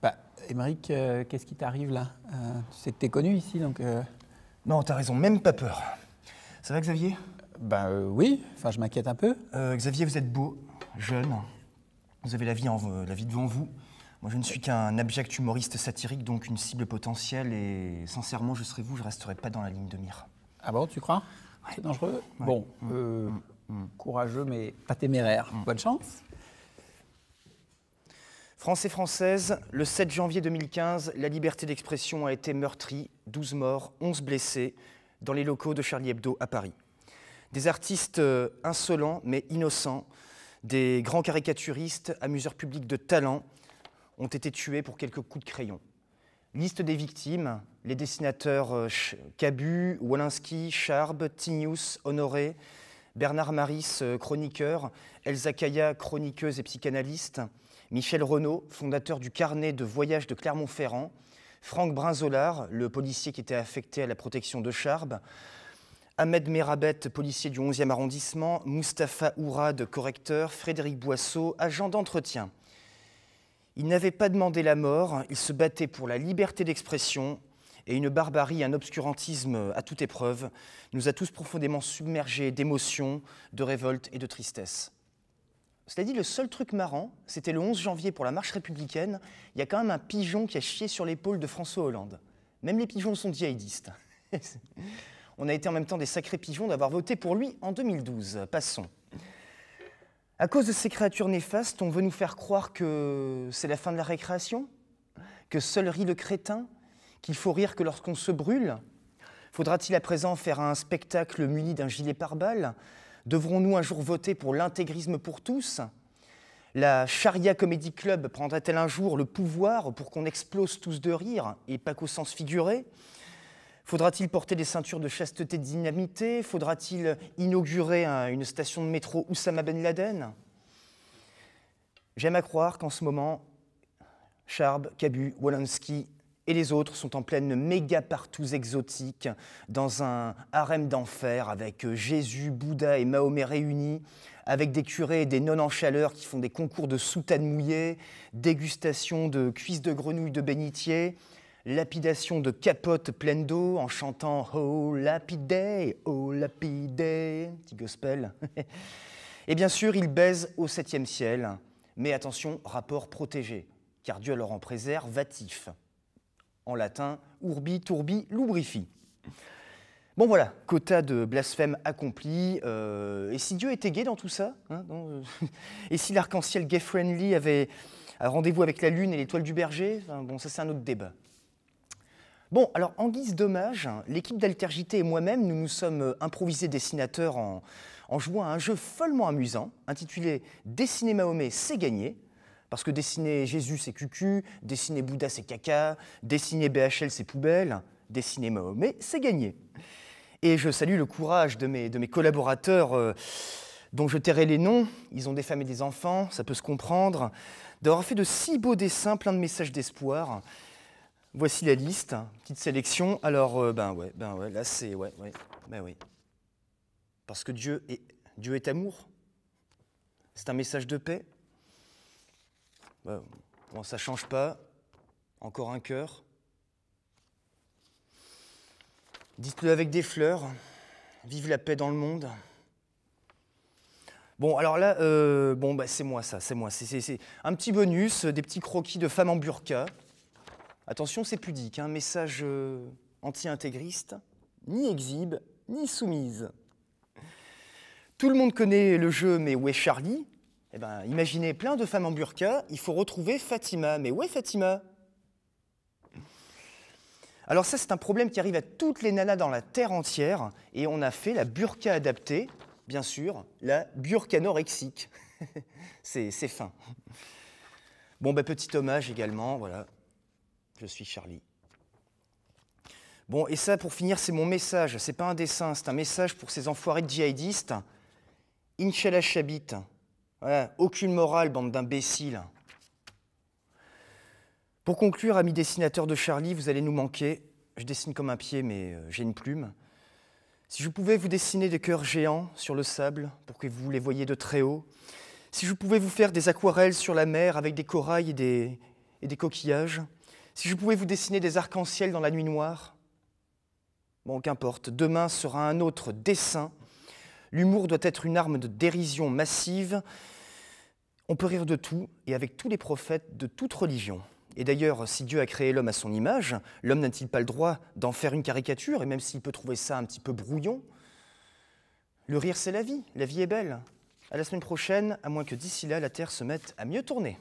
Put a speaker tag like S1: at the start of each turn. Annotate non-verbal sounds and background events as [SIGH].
S1: Bah, Émeric, euh, qu'est-ce qui t'arrive là? Euh, Tu sais que t'es connu ici, donc... euh,
S2: Non, t'as raison, même pas peur. Ça va, Xavier?
S1: Ben oui, enfin je m'inquiète un peu.
S2: Euh, Xavier, vous êtes beau, jeune. Vous avez la vie, en, la vie devant vous. Moi, je ne suis qu'un abject humoriste satirique, donc une cible potentielle. Et sincèrement, je serais vous, je resterai pas dans la ligne de mire.
S1: Ah bon, tu crois? C'est dangereux? Bon, euh, courageux mais pas téméraire. Bonne chance.
S2: France et Française, le 7 janvier 2015, la liberté d'expression a été meurtrie, 12 morts, 11 blessés, dans les locaux de Charlie Hebdo à Paris. Des artistes euh, insolents mais innocents, des grands caricaturistes, amuseurs publics de talent, ont été tués pour quelques coups de crayon. Liste des victimes, les dessinateurs euh, Cabu, Wolinski, Charb, Tinius, Honoré, Bernard Maris, euh, chroniqueur, Elsa Kaya, chroniqueuse et psychanalyste, Michel Renaud, fondateur du carnet de voyage de Clermont-Ferrand, Franck Brinzolard, le policier qui était affecté à la protection de Charb, Ahmed Merabet, policier du 11e arrondissement, Mustapha Ourad, correcteur, Frédéric Boisseau, agent d'entretien. Il n'avait pas demandé la mort, il se battait pour la liberté d'expression et une barbarie, un obscurantisme à toute épreuve. Nous a tous profondément submergés d'émotions, de révolte et de tristesse. Cela dit, le seul truc marrant, c'était le 11 janvier pour la marche républicaine, il y a quand même un pigeon qui a chié sur l'épaule de François Hollande. Même les pigeons sont djihadistes. [LAUGHS] On a été en même temps des sacrés pigeons d'avoir voté pour lui en 2012. Passons. À cause de ces créatures néfastes, on veut nous faire croire que c'est la fin de la récréation Que seul rit le crétin Qu'il faut rire que lorsqu'on se brûle Faudra-t-il à présent faire un spectacle muni d'un gilet pare-balles? Devrons-nous un jour voter pour l'intégrisme pour tous? La Charia Comedy Club prendra-t-elle un jour le pouvoir pour qu'on explose tous de rire, et pas qu'au sens figuré? Faudra-t-il porter des ceintures de chasteté dynamité Faudra-t-il inaugurer un- une station de métro Oussama Ben Laden? J'aime à croire qu'en ce moment, Charb, Cabu, Wolanski et les autres sont en pleine méga partous exotique, dans un harem d'enfer avec euh, Jésus, Bouddha et Mahomet réunis, avec des curés et des nonnes en chaleur qui font des concours de soutane mouillée, dégustation de cuisses de grenouille de bénitier, lapidation de capotes pleines d'eau en chantant Oh lapidé, oh lapidé, petit gospel. [LAUGHS] et bien sûr, ils baisent au septième ciel, mais attention, rapport protégé, car Dieu leur en préservatif. En latin, urbi, turbi, lubrifi. Bon voilà, quota de blasphème accompli. euh, et si Dieu était gay dans tout ça hein, euh, [LAUGHS] Et si l'arc-en-ciel gay-friendly avait un rendez-vous avec la lune et l'étoile du berger Bon, ça c'est un autre débat. Bon, alors en guise d'hommage, l'équipe d'Altergité et moi-même, nous nous sommes euh, improvisés dessinateurs en, en jouant à un jeu follement amusant, intitulé Dessiner Mahomet, c'est gagné. Parce que dessiner Jésus, c'est cucu, dessiner Bouddha, c'est caca, dessiner BHL, c'est poubelle, dessiner Mahomet, c'est gagné. Et je salue le courage de mes, de mes collaborateurs euh, dont je tairai les noms. Ils ont des femmes et des enfants, ça peut se comprendre. D'avoir fait de si beaux dessins, plein de messages d'espoir. Voici la liste, petite sélection. Alors, euh, ben ouais, ben ouais, là c'est, ouais, ouais, ben oui. Parce que Dieu est, Dieu est amour. C'est un message de paix. Ben, bon, ça change pas. Encore un cœur. Dites-le avec des fleurs. Vive la paix dans le monde. Bon, alors là, euh, bon, bah, c'est moi ça, c'est moi. C'est- un petit bonus, euh, des petits croquis de femmes en burqa. Attention, c'est pudique, un message euh, anti-intégriste, ni exhibe, ni soumise. Tout le monde connaît le jeu Mais où est Charlie? Eh ben, imaginez plein de femmes en burqa, il faut retrouver Fatima. Mais où est Fatima? Alors ça, c'est un problème qui arrive à toutes les nanas dans la terre entière, et on a fait la burqa adaptée, bien sûr, la burqanorexique. [LAUGHS] c'est c'est fin. Bon, bah, petit hommage également, voilà. Je suis Charlie. Bon, et ça, pour finir, c'est mon message. C'est pas un dessin, c'est un message pour ces enfoirés djihadistes. Inch'Allah Chabit. Aucune morale, bande d'imbéciles. Pour conclure, amis dessinateurs de Charlie, vous allez nous manquer. Je dessine comme un pied, mais euh, j'ai une plume. Si je pouvais vous dessiner des cœurs géants sur le sable pour que vous les voyiez de très haut, si je pouvais vous faire des aquarelles sur la mer avec des corails et des, et des coquillages, si je pouvais vous dessiner des arcs-en-ciel dans la nuit noire, bon, qu'importe, demain sera un autre dessin. L'humour doit être une arme de dérision massive. On peut rire de tout, et avec tous les prophètes de toute religion. Et d'ailleurs, si Dieu a créé l'homme à son image, l'homme n'a-t-il pas le droit d'en faire une caricature, et même s'il peut trouver ça un petit peu brouillon Le rire, c'est la vie, la vie est belle. À la semaine prochaine, à moins que d'ici là, la Terre se mette à mieux tourner.